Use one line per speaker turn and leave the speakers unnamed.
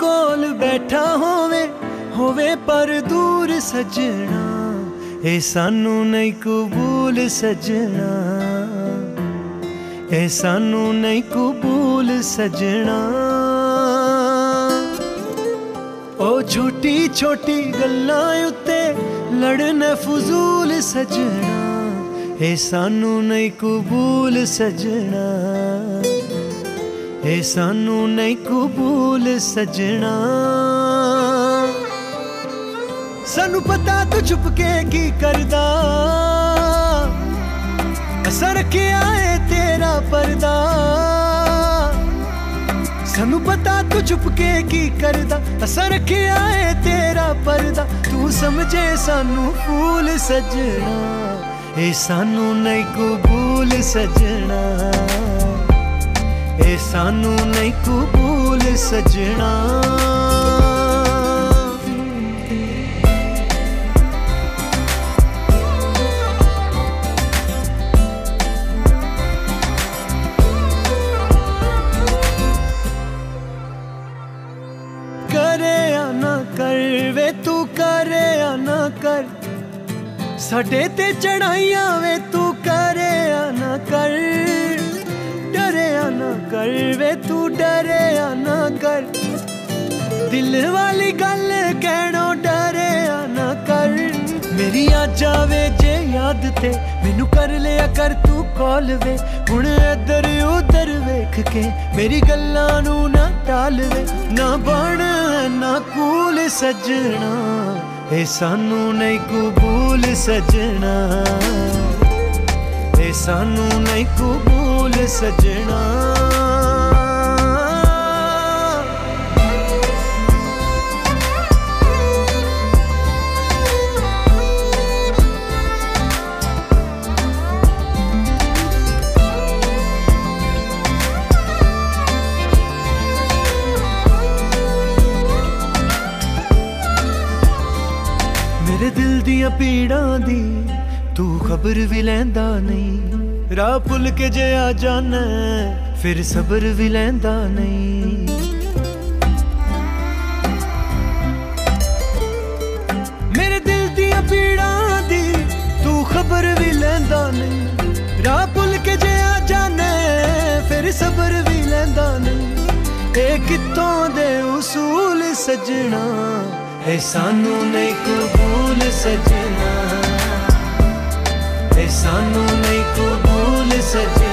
ਕੋਲ ਬੈਠਾ ਹੋਵੇ ਹੋਵੇ ਪਰ ਦੂਰ ਸਜਣਾ। ਇਹ ਸਾਨੂੰ ਨਹੀਂ ਕਬੂਲ ਸਜਣਾ। ਇਹ ਸਾਨੂੰ ਨਹੀਂ ਕਬੂਲ ਸਜਣਾ। ਉਹ ਛੋਟੀ ਛੋਟੀ ਗੱਲਾਂ ਉੱਤੇ ਲੜਨ ਫਜ਼ੂਲ ਸਜਣਾ। ਇਹ ਸਾਨੂੰ ਨਹੀਂ ਕਬੂਲ ਸਜਣਾ। ਇਹ ਸਾਨੂੰ ਨਹੀਂ ਕਬੂਲ ਸਜਣਾ। ਸਾਨੂੰ ਪਤਾ ਤੂੰ ਚੁੱਪ ਕੇ ਕੀ ਕਰਦਾ। ਅਸਰ ਰੱਖਿਆ ਏ ਤੇਰਾ ਪਰਦਾ। ਸਾਨੂੰ ਪਤਾ ਤੂੰ ਚੁੱਪ ਕੇ ਕੀ ਕਰਦਾ। ਅਸਰ ਰੱਖਿਆ ਏ ਤੇਰਾ ਪਰਦਾ। ਤੂੰ ਸਮਝੇ ਸਾਨੂੰ ਫੂਲ ਸਜਣਾ। ਇਹ ਸਾਨੂੰ ਨਹੀਂ ਕਬੂਲ ਸਜਣਾ। ਇਹ ਸਾਨੂੰ ਨਹੀਂ ਕਬੂਲ ਸਜਣਾ। ਕਰਿਆ ਨਾ ਕਰ ਵੇ ਤੂੰ, ਕਰਿਆ ਨਾ ਕਰ। ਸਾਡੇ ਤੇ ਚੜਾਈਆਂ ਵੇ ਤੂੰ ਵੇ ਤੂੰ ਡਰਿਆ ਨਾ ਕਰ। ਦਿਲ ਵਾਲੀ ਗੱਲ ਕਹਿਣੋਂ ਡਰਿਆ ਨਾ ਕਰ। ਮੇਰੀ ਆ ਜਾਵੇ ਜੇ ਯਾਦ ਤੇ ਮੈਨੂੰ ਕਰ ਲਿਆ ਕਰ ਤੂੰ ਕਾਲ ਵੇ। ਹੁਣ ਇੱਧਰ ਉਧਰ ਵੇਖ ਕੇ ਮੇਰੀ ਗੱਲਾਂ ਨੂੰ ਨਾ ਟਾਲ ਵੇ। ਨਾ ਬਣ, ਨਾ ਕੂਲ ਸਜਣਾ, ਇਹ ਸਾਨੂੰ ਨਹੀਂ ਕਬੂਲ ਸਜਣਾ। ਇਹ ਸਾਨੂੰ ਨਹੀਂ ਕਬੂਲ ਸਜਣਾ। ਮੇਰੇ ਦਿਲ ਦੀਆਂ ਪੀੜਾਂ ਦੀ ਤੂੰ ਖਬਰ ਵੀ ਲੈਂਦਾ ਨਹੀਂ। ਰਾਹ ਭੁੱਲ ਕੇ ਜੇ ਆ ਜਾਣਾ ਫਿਰ ਸਬਰ ਵੀ ਲੈਂਦਾ ਨਹੀਂ। ਮੇਰੇ ਦਿਲ ਦੀਆਂ ਪੀੜਾਂ ਦੀ ਤੂੰ ਖਬਰ ਵੀ ਲੈਂਦਾ ਨਹੀਂ। ਰਾਹ ਭੁੱਲ ਕੇ ਜੇ ਆ ਜਾਣਾ ਫਿਰ ਸਬਰ ਵੀ ਲੈਂਦਾ ਨਹੀਂ। ਇਹ ਕਿੱਥੋਂ ਦੇ ਉਸੂਲ ਸਜਣਾ ਇਹ ਸਾਨੂੰ ਨਹੀਂ ਕਬੂਲ ਸਜਣਾ। ਇਹ ਸਾਨੂੰ ਨਹੀਂ ਕਬੂਲ ਸਜਣਾ।